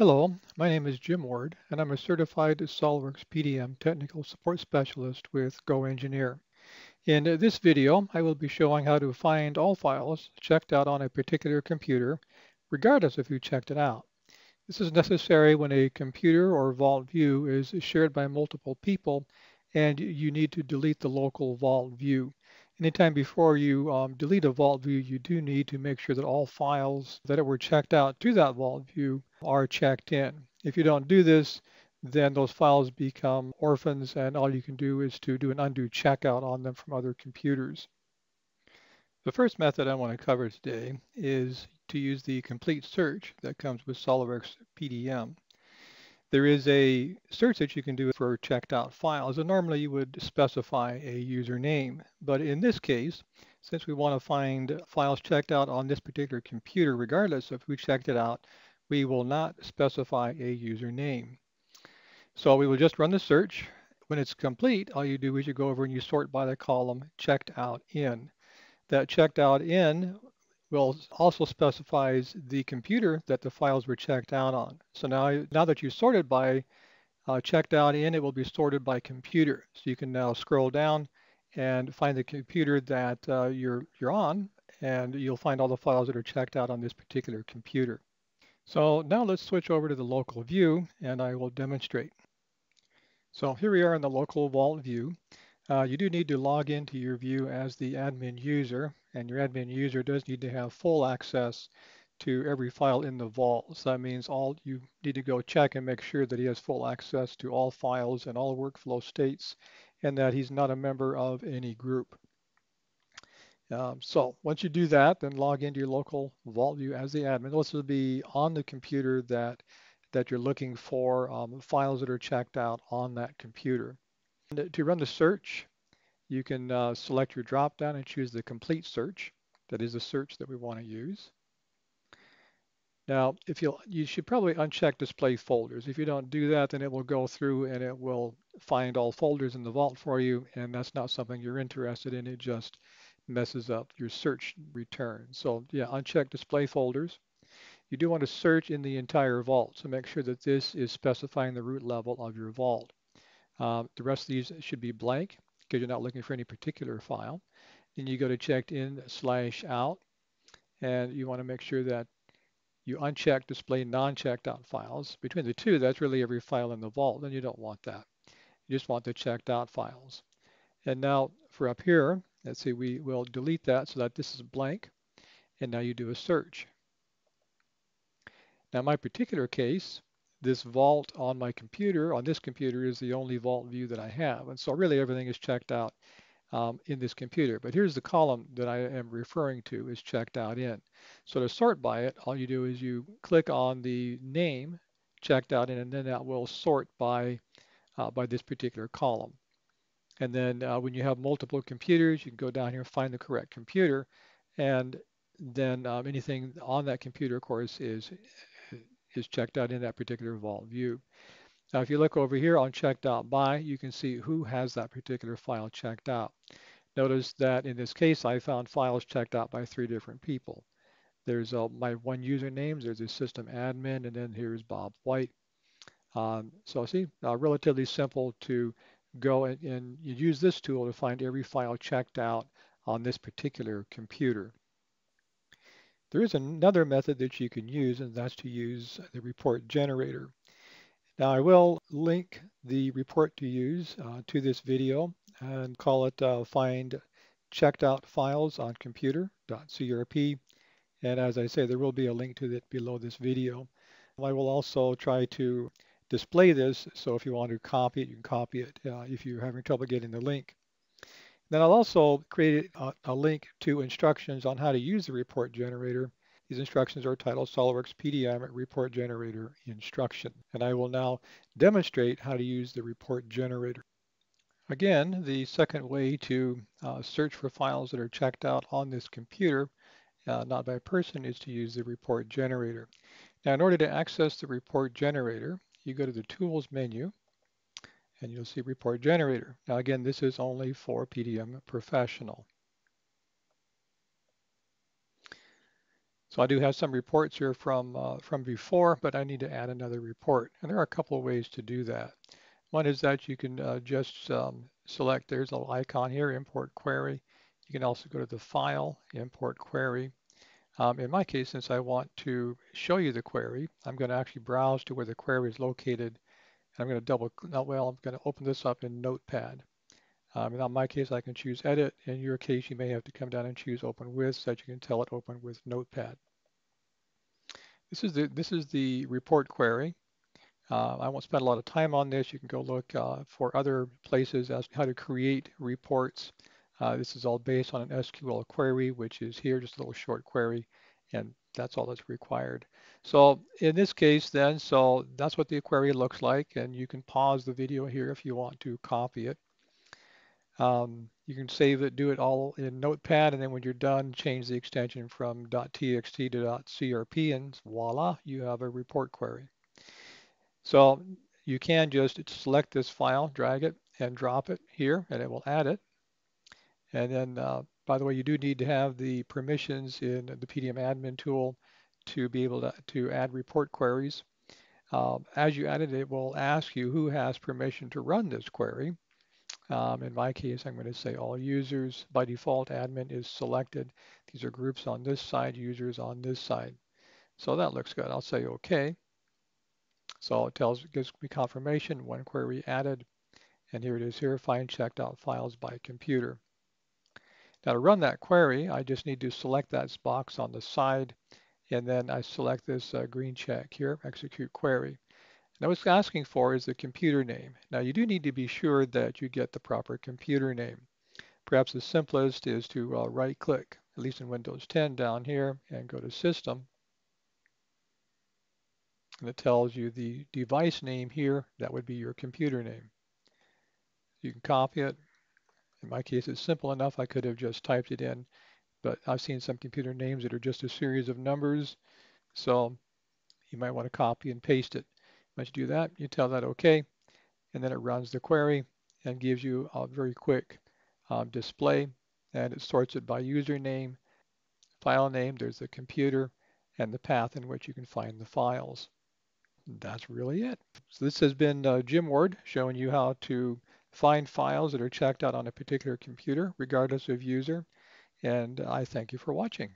Hello, my name is Jim Ward, and I'm a certified SOLIDWORKS PDM Technical Support Specialist with GoEngineer. In this video, I will be showing how to find all files checked out on a particular computer, regardless of who checked it out. This is necessary when a computer or vault view is shared by multiple people and you need to delete the local vault view. Anytime before you um, delete a vault view, you do need to make sure that all files that were checked out to that vault view are checked in. If you don't do this, then those files become orphans and all you can do is to do an undo checkout on them from other computers. The first method I want to cover today is to use the complete search that comes with SOLIDWORKS PDM. There is a search that you can do for checked out files, and normally you would specify a username. But in this case, since we want to find files checked out on this particular computer, regardless of who checked it out, we will not specify a username. So we will just run the search. When it's complete, all you do is you go over and you sort by the column checked out in. That checked out in will also specifies the computer that the files were checked out on. So now, now that you sorted by uh, checked out in, it will be sorted by computer. So you can now scroll down and find the computer that uh, you're, you're on, and you'll find all the files that are checked out on this particular computer. So now let's switch over to the local view, and I will demonstrate. So here we are in the local vault view. Uh, you do need to log into your view as the admin user, and your admin user does need to have full access to every file in the vault. So that means all you need to go check and make sure that he has full access to all files and all workflow states and that he's not a member of any group. Um, so once you do that, then log into your local Vault View as the admin. This will be on the computer that that you're looking for um, files that are checked out on that computer. And to run the search, you can uh, select your drop down and choose the complete search. That is the search that we want to use. Now, if you you should probably uncheck display folders. If you don't do that, then it will go through and it will find all folders in the vault for you, and that's not something you're interested in. It just messes up your search return. So yeah, uncheck display folders. You do want to search in the entire vault, so make sure that this is specifying the root level of your vault. Um, the rest of these should be blank because you're not looking for any particular file. Then you go to checked in slash out and you want to make sure that you uncheck display non-checked out files. Between the two, that's really every file in the vault, and you don't want that. You just want the checked out files. And now for up here, let's see, we will delete that so that this is blank. And now you do a search. Now my particular case, this vault on my computer, on this computer, is the only vault view that I have. And so really everything is checked out um, in this computer. But here's the column that I am referring to is checked out in. So to sort by it, all you do is you click on the name checked out in, and then that will sort by, uh, by this particular column. And then uh, when you have multiple computers, you can go down here and find the correct computer. And then um, anything on that computer, of course, is is checked out in that particular vault view. Now, if you look over here on checked out by, you can see who has that particular file checked out. Notice that in this case, I found files checked out by three different people. There's uh, my one username, there's a system admin, and then here's Bob White. Um, so see, uh, relatively simple to go and, and use this tool to find every file checked out on this particular computer. There is another method that you can use, and that's to use the report generator. Now I will link the report to use uh, to this video and call it uh, find checked out files on computer.crp. And as I say, there will be a link to it below this video. I will also try to display this, so if you want to copy it, you can copy it uh, if you're having trouble getting the link. Then I'll also create a, a, link to instructions on how to use the report generator. These instructions are titled SOLIDWORKS PDM Report Generator Instruction. And I will now demonstrate how to use the report generator. Again, the second way to uh, search for files that are checked out on this computer, uh, not by person, is to use the report generator. Now, in order to access the report generator, you go to the Tools menu, and you'll see report generator. Now again, this is only for PDM Professional. So I do have some reports here from, uh, from before, but I need to add another report. And there are a couple of ways to do that. One is that you can uh, just um, select, there's a little icon here, import query. You can also go to the file, import query. Um, in my case, since I want to show you the query, I'm going to actually browse to where the query is located. I'm going to double, well, I'm going to open this up in Notepad. Um, in my case, I can choose Edit. In your case, you may have to come down and choose Open With so that you can tell it Open with Notepad. This is the, this is the report query. Uh, I won't spend a lot of time on this. You can go look uh, for other places as to how to create reports. Uh, this is all based on an SQL query, which is here, just a little short query, and that's all that's required. So in this case then, so that's what the query looks like, and you can pause the video here if you want to copy it. Um, you can save it, do it all in Notepad, and then when you're done, change the extension from .txt to .crp, and voila, you have a report query. So you can just select this file, drag it, and drop it here, and it will add it. And then, uh, by the way, you do need to have the permissions in the PDM admin tool to be able to, to add report queries. Um, as you add it, it will ask you who has permission to run this query. Um, in my case, I'm going to say all users. By default, admin is selected. These are groups on this side, users on this side. So that looks good. I'll say OK. So it tells gives me confirmation, one query added, and here it is here, find checked out files by computer. Now to run that query, I just need to select that box on the side, and then I select this uh, green check here, execute query. Now what's asking for is the computer name. Now you do need to be sure that you get the proper computer name. Perhaps the simplest is to uh, right click, at least in Windows 10 down here, and go to System. And it tells you the device name here, that would be your computer name. You can copy it. In my case, it's simple enough. I could have just typed it in, but I've seen some computer names that are just a series of numbers. So you might want to copy and paste it. Once you do that, you tell that OK, and then it runs the query and gives you a very quick um, display, and it sorts it by username, file name, there's the computer, and the path in which you can find the files. That's really it. So this has been uh, Jim Ward showing you how to find files that are checked out on a particular computer, regardless of user, and I thank you for watching.